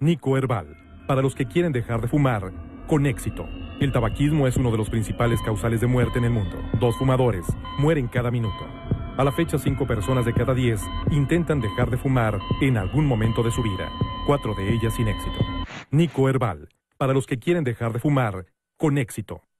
Nico Herbal, para los que quieren dejar de fumar con éxito. El tabaquismo es uno de los principales causales de muerte en el mundo. Dos fumadores mueren cada minuto. A la fecha, cinco personas de cada diez intentan dejar de fumar en algún momento de su vida. Cuatro de ellas sin éxito. Nico Herbal, para los que quieren dejar de fumar con éxito.